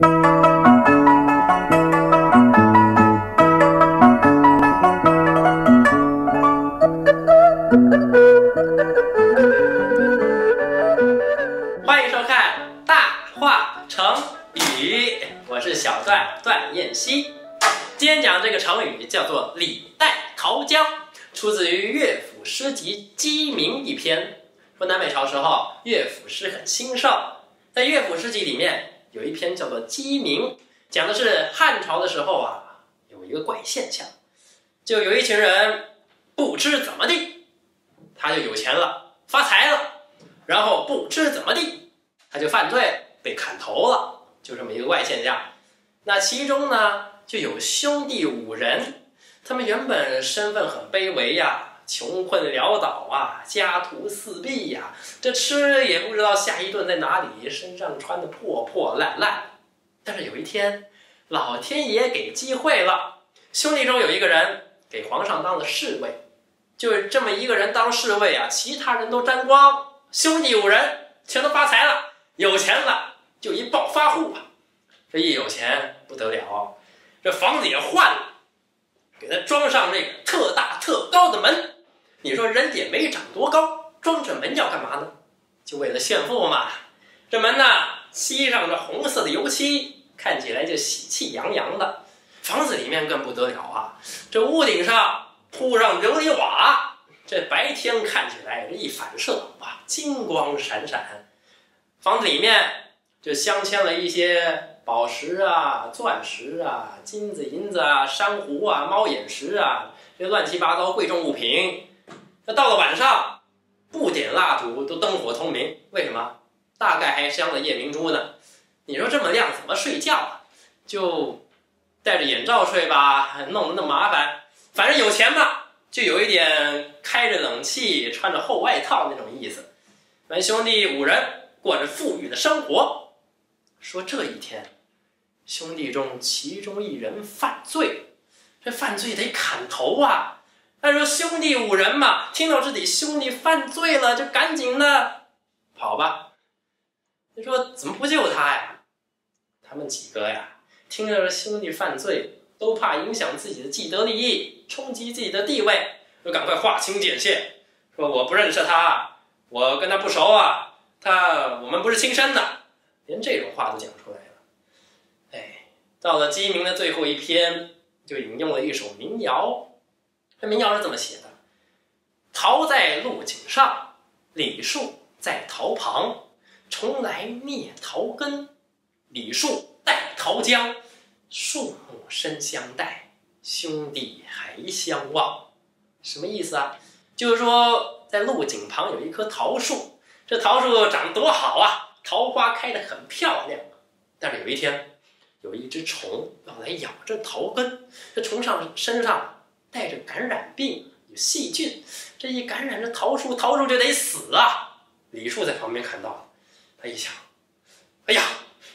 欢迎收看《大话成语》，我是小段段彦希。今天讲这个成语叫做“李代桃僵”，出自于乐府诗集《鸡鸣》一篇。说南北朝时候，乐府诗很兴盛，在乐府诗集里面有一篇叫做《鸡鸣》，讲的是汉朝的时候啊，有一个怪现象，就有一群人不知怎么地，他就有钱了，发财了。然后不知怎么地，他就犯罪被砍头了，就这么一个怪现象。那其中呢，就有兄弟五人，他们原本身份很卑微呀，穷困潦倒啊，家徒四壁呀，这吃也不知道下一顿在哪里，身上穿的破破烂烂。但是有一天，老天爷给机会了，兄弟中有一个人给皇上当了侍卫，就是这么一个人当侍卫啊，其他人都沾光。兄弟五人全都发财了，有钱了，就一暴发户啊！这一有钱不得了，这房子也换了，给他装上这个特大特高的门。你说人也没长多高，装这门要干嘛呢？就为了炫富嘛。这门呢，漆上这红色的油漆，看起来就喜气洋洋的。房子里面更不得了啊，这屋顶上铺上琉璃瓦。这白天看起来这一反射，哇，金光闪闪。房子里面就镶嵌了一些宝石啊、钻石啊、金子、银子啊、珊瑚啊、猫眼石啊，这乱七八糟贵重物品。那到了晚上，不点蜡烛都灯火通明，为什么？大概还镶了夜明珠呢。你说这么亮怎么睡觉啊？就戴着眼罩睡吧，弄得那么麻烦。反正有钱嘛。就有一点开着冷气、穿着厚外套那种意思。咱兄弟五人过着富裕的生活。说这一天，兄弟中其中一人犯罪，这犯罪得砍头啊！他说兄弟五人嘛，听到自己兄弟犯罪了，就赶紧的跑吧。你说怎么不救他呀？他们几个呀，听到这兄弟犯罪，都怕影响自己的既得利益。冲击自己的地位，就赶快划清界限，说我不认识他，我跟他不熟啊，他我们不是亲生的，连这种话都讲出来了。哎，到了鸡鸣的最后一篇，就引用了一首民谣。这民谣是这么写的：桃在路井上，李树在桃旁，重来灭桃根，李树带桃僵，树木深相待。兄弟还相望，什么意思啊？就是说，在路井旁有一棵桃树，这桃树长得多好啊，桃花开得很漂亮。但是有一天，有一只虫要来咬这桃根，这虫上身上带着感染病，有细菌，这一感染这桃树，桃树就得死啊。李树在旁边看到了，他一想，哎呀，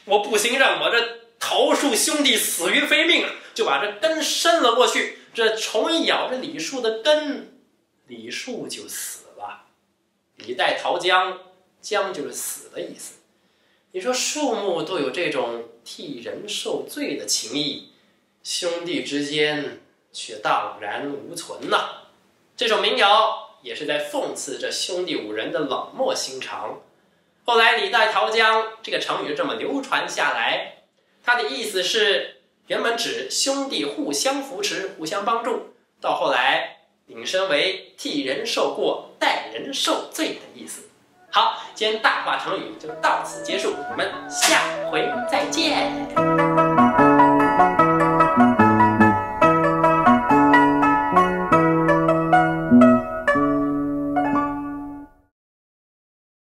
我不行，让我这桃树兄弟死于非命啊！就把这根伸了过去，这虫一咬这李树的根，李树就死了。李代桃僵，僵就是死的意思。你说树木都有这种替人受罪的情谊，兄弟之间却荡然无存呐。这首民谣也是在讽刺这兄弟五人的冷漠心肠。后来“李代桃僵”这个成语就这么流传下来，它的意思是。原本指兄弟互相扶持、互相帮助，到后来引申为替人受过、代人受罪的意思。好，今天大话成语就到此结束，我们下回再见。